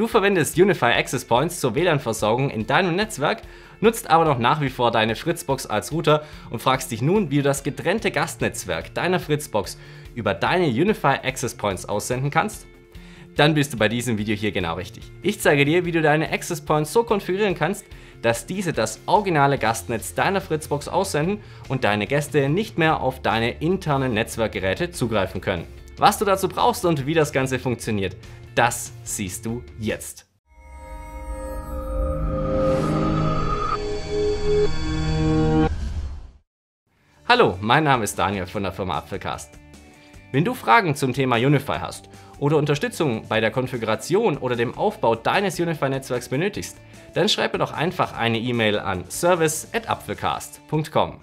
Du verwendest Unify Access Points zur WLAN-Versorgung in deinem Netzwerk, nutzt aber noch nach wie vor deine Fritzbox als Router und fragst dich nun, wie du das getrennte Gastnetzwerk deiner Fritzbox über deine Unify Access Points aussenden kannst? Dann bist du bei diesem Video hier genau richtig. Ich zeige dir, wie du deine Access Points so konfigurieren kannst, dass diese das originale Gastnetz deiner Fritzbox aussenden und deine Gäste nicht mehr auf deine internen Netzwerkgeräte zugreifen können. Was du dazu brauchst und wie das Ganze funktioniert, das siehst du jetzt. Hallo, mein Name ist Daniel von der Firma Apfelcast. Wenn du Fragen zum Thema Unify hast oder Unterstützung bei der Konfiguration oder dem Aufbau deines Unify-Netzwerks benötigst, dann schreib mir doch einfach eine E-Mail an service@apfelcast.com.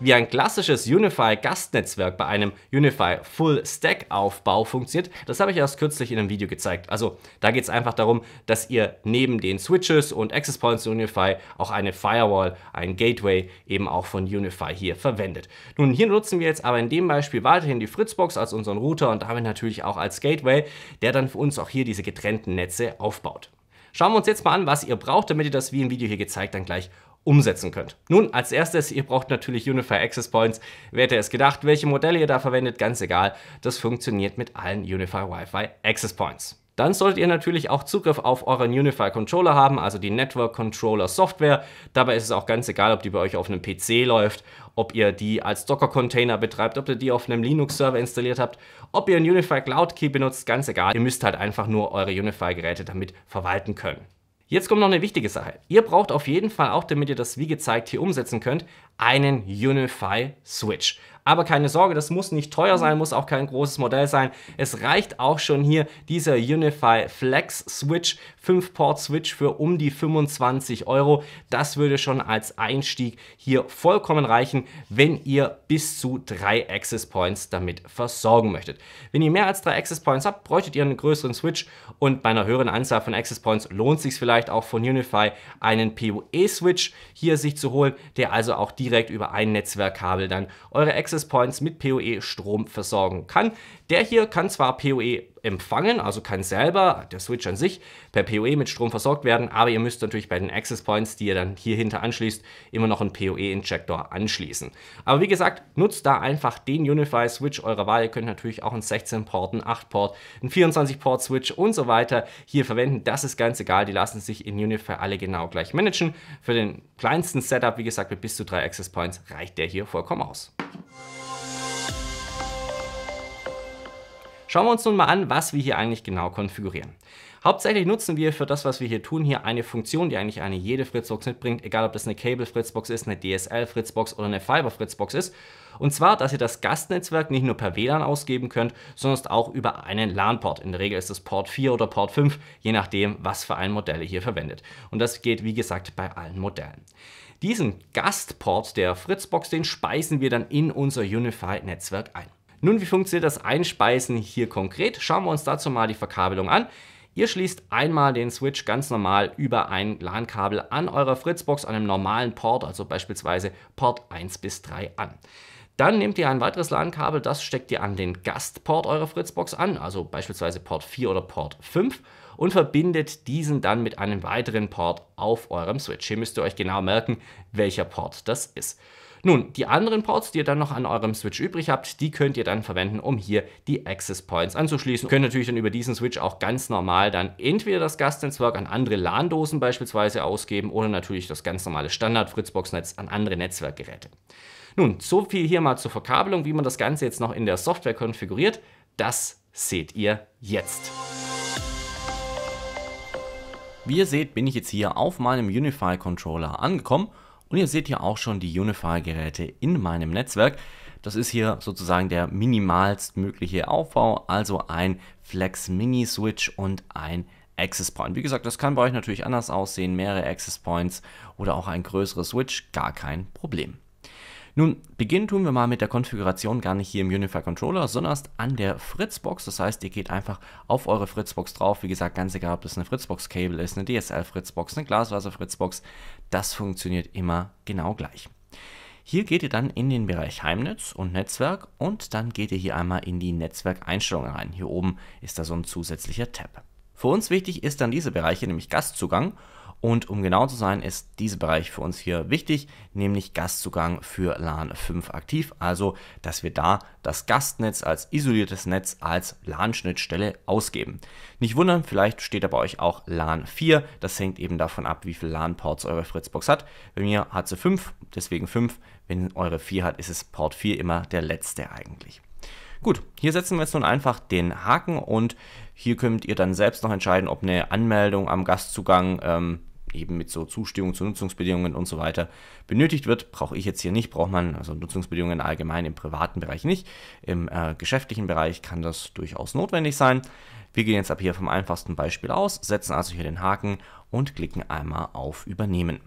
Wie ein klassisches Unify Gastnetzwerk bei einem Unify Full Stack Aufbau funktioniert, das habe ich erst kürzlich in einem Video gezeigt. Also da geht es einfach darum, dass ihr neben den Switches und Access Points Unify auch eine Firewall, ein Gateway eben auch von Unify hier verwendet. Nun, hier nutzen wir jetzt aber in dem Beispiel weiterhin die Fritzbox als unseren Router und damit natürlich auch als Gateway, der dann für uns auch hier diese getrennten Netze aufbaut. Schauen wir uns jetzt mal an, was ihr braucht, damit ihr das wie im Video hier gezeigt dann gleich umsetzen könnt. Nun, als erstes, ihr braucht natürlich Unify Access Points. Wer hätte es gedacht, welche Modelle ihr da verwendet, ganz egal. Das funktioniert mit allen Unify Wi-Fi Access Points. Dann solltet ihr natürlich auch Zugriff auf euren Unify Controller haben, also die Network Controller Software. Dabei ist es auch ganz egal, ob die bei euch auf einem PC läuft, ob ihr die als Docker-Container betreibt, ob ihr die auf einem Linux-Server installiert habt, ob ihr einen Unify Cloud Key benutzt, ganz egal. Ihr müsst halt einfach nur eure Unify-Geräte damit verwalten können. Jetzt kommt noch eine wichtige Sache. Ihr braucht auf jeden Fall auch, damit ihr das wie gezeigt hier umsetzen könnt, einen Unify Switch. Aber keine Sorge, das muss nicht teuer sein, muss auch kein großes Modell sein. Es reicht auch schon hier dieser Unify Flex Switch, 5-Port Switch für um die 25 Euro. Das würde schon als Einstieg hier vollkommen reichen, wenn ihr bis zu drei Access Points damit versorgen möchtet. Wenn ihr mehr als drei Access Points habt, bräuchtet ihr einen größeren Switch und bei einer höheren Anzahl von Access Points lohnt es sich vielleicht auch von Unify einen PoE Switch hier sich zu holen, der also auch direkt über ein Netzwerkkabel dann eure Access Access Points mit PoE Strom versorgen kann. Der hier kann zwar PoE empfangen, also kann selber, der Switch an sich, per PoE mit Strom versorgt werden, aber ihr müsst natürlich bei den Access Points, die ihr dann hier hinter anschließt, immer noch einen PoE-Injector anschließen. Aber wie gesagt, nutzt da einfach den Unify Switch eurer Wahl. Ihr könnt natürlich auch einen 16-Port, einen 8-Port, einen 24-Port Switch und so weiter hier verwenden. Das ist ganz egal, die lassen sich in Unify alle genau gleich managen. Für den kleinsten Setup, wie gesagt, mit bis zu drei Access Points reicht der hier vollkommen aus. Schauen wir uns nun mal an, was wir hier eigentlich genau konfigurieren. Hauptsächlich nutzen wir für das, was wir hier tun, hier eine Funktion, die eigentlich eine jede Fritzbox mitbringt, egal ob das eine Cable-Fritzbox ist, eine DSL-Fritzbox oder eine Fiber-Fritzbox ist. Und zwar, dass ihr das Gastnetzwerk nicht nur per WLAN ausgeben könnt, sondern auch über einen LAN-Port. In der Regel ist es Port 4 oder Port 5, je nachdem, was für ein Modell ihr hier verwendet. Und das geht, wie gesagt, bei allen Modellen. Diesen Gastport der Fritzbox, den speisen wir dann in unser Unify-Netzwerk ein. Nun, wie funktioniert das Einspeisen hier konkret? Schauen wir uns dazu mal die Verkabelung an. Ihr schließt einmal den Switch ganz normal über ein LAN-Kabel an eurer Fritzbox an einem normalen Port, also beispielsweise Port 1 bis 3 an. Dann nehmt ihr ein weiteres LAN-Kabel, das steckt ihr an den Gastport eurer Fritzbox an, also beispielsweise Port 4 oder Port 5 und verbindet diesen dann mit einem weiteren Port auf eurem Switch. Hier müsst ihr euch genau merken, welcher Port das ist. Nun, die anderen Ports, die ihr dann noch an eurem Switch übrig habt, die könnt ihr dann verwenden, um hier die Access Points anzuschließen. Ihr könnt natürlich dann über diesen Switch auch ganz normal dann entweder das Gastnetzwerk an andere LAN-Dosen beispielsweise ausgeben oder natürlich das ganz normale Standard-Fritzbox-Netz an andere Netzwerkgeräte. Nun, so viel hier mal zur Verkabelung, wie man das Ganze jetzt noch in der Software konfiguriert, das seht ihr jetzt. Wie ihr seht, bin ich jetzt hier auf meinem Unify Controller angekommen und ihr seht hier auch schon die Unify-Geräte in meinem Netzwerk. Das ist hier sozusagen der minimalst mögliche Aufbau, also ein Flex Mini Switch und ein Access Point. Wie gesagt, das kann bei euch natürlich anders aussehen, mehrere Access Points oder auch ein größeres Switch, gar kein Problem. Nun, beginnen tun wir mal mit der Konfiguration gar nicht hier im Unify Controller, sondern erst an der Fritzbox. Das heißt, ihr geht einfach auf eure Fritzbox drauf. Wie gesagt, ganz egal, ob das eine Fritzbox-Cable ist, eine DSL-Fritzbox, eine Glasfaser-Fritzbox. Das funktioniert immer genau gleich. Hier geht ihr dann in den Bereich Heimnetz und Netzwerk und dann geht ihr hier einmal in die Netzwerkeinstellungen rein. Hier oben ist da so ein zusätzlicher Tab. Für uns wichtig ist dann diese Bereiche, nämlich Gastzugang und um genau zu sein, ist dieser Bereich für uns hier wichtig, nämlich Gastzugang für LAN 5 aktiv. Also, dass wir da das Gastnetz als isoliertes Netz als LAN-Schnittstelle ausgeben. Nicht wundern, vielleicht steht da bei euch auch LAN 4. Das hängt eben davon ab, wie viele LAN-Ports eure Fritzbox hat. Bei mir hat sie 5, deswegen 5. Wenn eure 4 hat, ist es Port 4 immer der letzte eigentlich. Gut, hier setzen wir jetzt nun einfach den Haken und hier könnt ihr dann selbst noch entscheiden, ob eine Anmeldung am Gastzugang ähm, eben mit so Zustimmung zu Nutzungsbedingungen und so weiter benötigt wird. Brauche ich jetzt hier nicht, braucht man also Nutzungsbedingungen allgemein im privaten Bereich nicht. Im äh, geschäftlichen Bereich kann das durchaus notwendig sein. Wir gehen jetzt ab hier vom einfachsten Beispiel aus, setzen also hier den Haken und klicken einmal auf Übernehmen.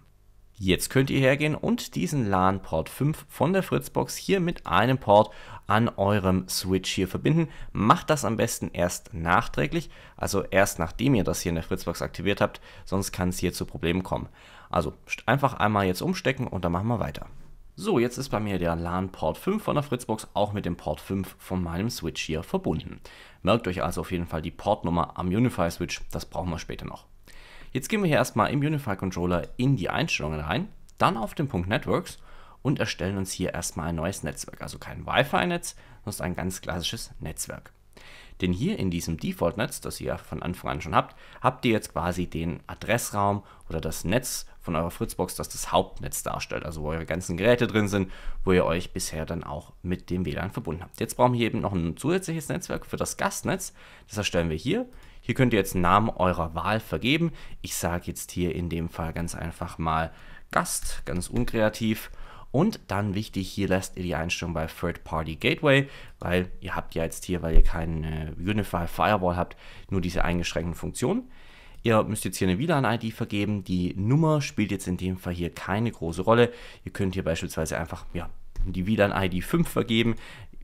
Jetzt könnt ihr hergehen und diesen LAN Port 5 von der Fritzbox hier mit einem Port an eurem Switch hier verbinden. Macht das am besten erst nachträglich, also erst nachdem ihr das hier in der Fritzbox aktiviert habt, sonst kann es hier zu Problemen kommen. Also einfach einmal jetzt umstecken und dann machen wir weiter. So, jetzt ist bei mir der LAN Port 5 von der Fritzbox auch mit dem Port 5 von meinem Switch hier verbunden. Merkt euch also auf jeden Fall die Portnummer am Unify Switch, das brauchen wir später noch. Jetzt gehen wir hier erstmal im Unify Controller in die Einstellungen rein, dann auf den Punkt Networks und erstellen uns hier erstmal ein neues Netzwerk. Also kein Wi-Fi-Netz, sondern ein ganz klassisches Netzwerk. Denn hier in diesem Default-Netz, das ihr von Anfang an schon habt, habt ihr jetzt quasi den Adressraum oder das Netz von eurer Fritzbox, das das Hauptnetz darstellt, also wo eure ganzen Geräte drin sind, wo ihr euch bisher dann auch mit dem WLAN verbunden habt. Jetzt brauchen wir eben noch ein zusätzliches Netzwerk für das Gastnetz. Das erstellen wir hier. Hier könnt ihr jetzt Namen eurer Wahl vergeben. Ich sage jetzt hier in dem Fall ganz einfach mal Gast, ganz unkreativ. Und dann wichtig, hier lasst ihr die Einstellung bei Third Party Gateway, weil ihr habt ja jetzt hier, weil ihr keine Unify Firewall habt, nur diese eingeschränkten Funktionen. Ihr müsst jetzt hier eine WLAN-ID vergeben. Die Nummer spielt jetzt in dem Fall hier keine große Rolle. Ihr könnt hier beispielsweise einfach ja, die WLAN-ID 5 vergeben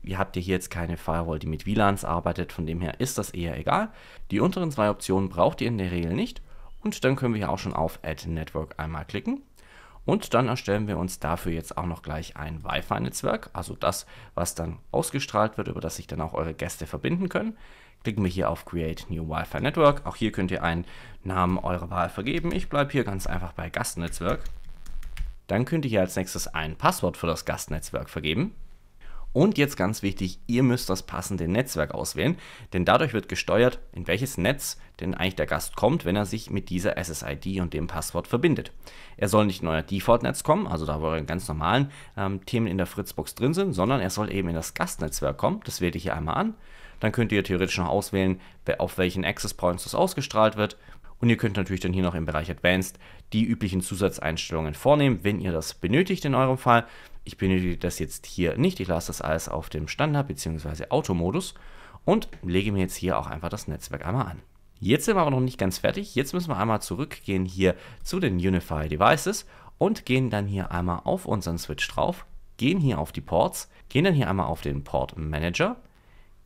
ihr habt ja hier jetzt keine Firewall, die mit WLANs arbeitet, von dem her ist das eher egal. Die unteren zwei Optionen braucht ihr in der Regel nicht und dann können wir hier auch schon auf Add Network einmal klicken. Und dann erstellen wir uns dafür jetzt auch noch gleich ein Wi-Fi-Netzwerk, also das, was dann ausgestrahlt wird, über das sich dann auch eure Gäste verbinden können. Klicken wir hier auf Create New Wi-Fi Network. Auch hier könnt ihr einen Namen eurer Wahl vergeben. Ich bleibe hier ganz einfach bei Gastnetzwerk. Dann könnt ihr hier als nächstes ein Passwort für das Gastnetzwerk vergeben. Und jetzt ganz wichtig, ihr müsst das passende Netzwerk auswählen, denn dadurch wird gesteuert, in welches Netz denn eigentlich der Gast kommt, wenn er sich mit dieser SSID und dem Passwort verbindet. Er soll nicht in euer Default-Netz kommen, also da wo eure ganz normalen ähm, Themen in der Fritzbox drin sind, sondern er soll eben in das Gastnetzwerk kommen. Das wähle ich hier einmal an. Dann könnt ihr theoretisch noch auswählen, auf welchen Access Points das ausgestrahlt wird. Und ihr könnt natürlich dann hier noch im Bereich Advanced die üblichen Zusatzeinstellungen vornehmen, wenn ihr das benötigt in eurem Fall. Ich benötige das jetzt hier nicht, ich lasse das alles auf dem Standard- bzw. Automodus und lege mir jetzt hier auch einfach das Netzwerk einmal an. Jetzt sind wir aber noch nicht ganz fertig. Jetzt müssen wir einmal zurückgehen hier zu den Unify Devices und gehen dann hier einmal auf unseren Switch drauf, gehen hier auf die Ports, gehen dann hier einmal auf den Port Manager,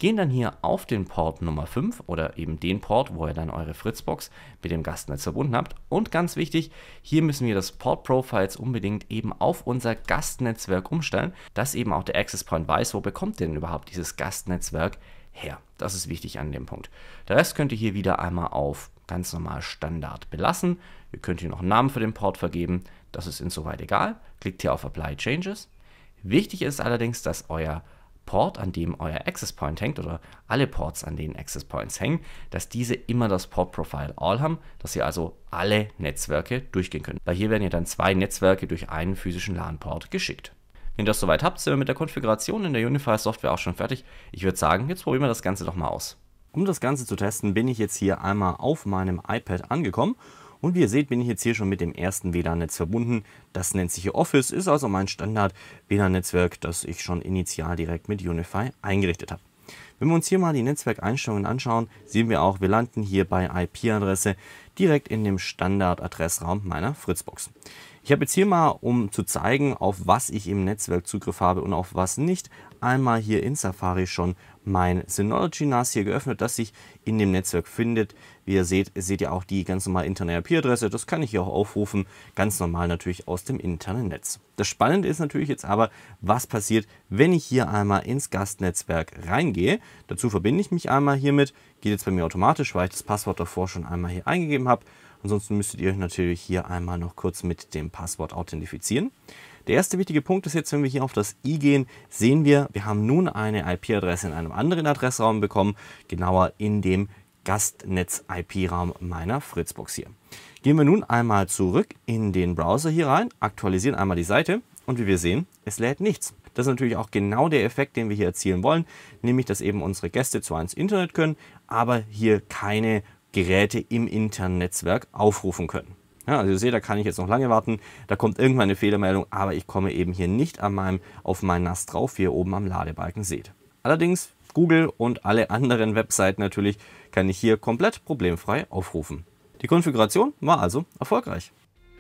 gehen dann hier auf den Port Nummer 5 oder eben den Port, wo ihr dann eure Fritzbox mit dem Gastnetz verbunden habt. Und ganz wichtig, hier müssen wir das Port Profiles unbedingt eben auf unser Gastnetzwerk umstellen, dass eben auch der Access Point weiß, wo bekommt denn überhaupt dieses Gastnetzwerk her. Das ist wichtig an dem Punkt. Der Rest könnt ihr hier wieder einmal auf ganz normal Standard belassen. Ihr könnt hier noch einen Namen für den Port vergeben. Das ist insoweit egal. Klickt hier auf Apply Changes. Wichtig ist allerdings, dass euer Port, an dem euer Access Point hängt, oder alle Ports, an denen Access Points hängen, dass diese immer das Port Profile All haben, dass ihr also alle Netzwerke durchgehen könnt. Weil hier werden ja dann zwei Netzwerke durch einen physischen LAN-Port geschickt. Wenn ihr das soweit habt, sind wir mit der Konfiguration in der Unify Software auch schon fertig. Ich würde sagen, jetzt probieren wir das Ganze doch mal aus. Um das Ganze zu testen, bin ich jetzt hier einmal auf meinem iPad angekommen und wie ihr seht, bin ich jetzt hier schon mit dem ersten WLAN-Netz verbunden. Das nennt sich hier Office, ist also mein Standard-WLAN-Netzwerk, das ich schon initial direkt mit Unify eingerichtet habe. Wenn wir uns hier mal die Netzwerkeinstellungen anschauen, sehen wir auch, wir landen hier bei IP-Adresse direkt in dem Standard-Adressraum meiner Fritzbox. Ich habe jetzt hier mal, um zu zeigen, auf was ich im Netzwerk Zugriff habe und auf was nicht, einmal hier in Safari schon mein Synology NAS hier geöffnet, das sich in dem Netzwerk findet. Wie ihr seht, seht ihr auch die ganz normale interne IP-Adresse. Das kann ich hier auch aufrufen, ganz normal natürlich aus dem internen Netz. Das Spannende ist natürlich jetzt aber, was passiert, wenn ich hier einmal ins Gastnetzwerk reingehe. Dazu verbinde ich mich einmal hiermit. Geht jetzt bei mir automatisch, weil ich das Passwort davor schon einmal hier eingegeben habe. Ansonsten müsstet ihr euch natürlich hier einmal noch kurz mit dem Passwort authentifizieren. Der erste wichtige Punkt ist jetzt, wenn wir hier auf das i gehen, sehen wir, wir haben nun eine IP-Adresse in einem anderen Adressraum bekommen, genauer in dem Gastnetz-IP-Raum meiner Fritzbox hier. Gehen wir nun einmal zurück in den Browser hier rein, aktualisieren einmal die Seite und wie wir sehen, es lädt nichts. Das ist natürlich auch genau der Effekt, den wir hier erzielen wollen, nämlich dass eben unsere Gäste zwar ins Internet können, aber hier keine Geräte im internen Netzwerk aufrufen können. Ja, also ihr seht, da kann ich jetzt noch lange warten. Da kommt irgendwann eine Fehlermeldung, aber ich komme eben hier nicht an meinem, auf mein NAS drauf, wie ihr oben am Ladebalken seht. Allerdings Google und alle anderen Webseiten natürlich kann ich hier komplett problemfrei aufrufen. Die Konfiguration war also erfolgreich.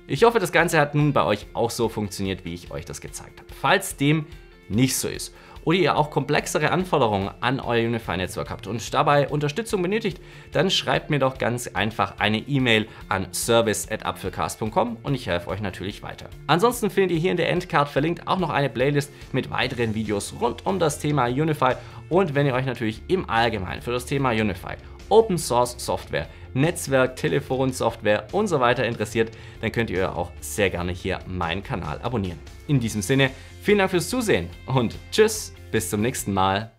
Ich hoffe, das Ganze hat nun bei euch auch so funktioniert, wie ich euch das gezeigt habe. Falls dem nicht so ist oder ihr auch komplexere Anforderungen an euer Unify-Netzwerk habt und dabei Unterstützung benötigt, dann schreibt mir doch ganz einfach eine E-Mail an service.apfelcast.com und ich helfe euch natürlich weiter. Ansonsten findet ihr hier in der Endcard verlinkt auch noch eine Playlist mit weiteren Videos rund um das Thema Unify und wenn ihr euch natürlich im Allgemeinen für das Thema Unify Open Source Software, Netzwerk, Telefonsoftware und so weiter interessiert, dann könnt ihr auch sehr gerne hier meinen Kanal abonnieren. In diesem Sinne, vielen Dank fürs Zusehen und tschüss, bis zum nächsten Mal.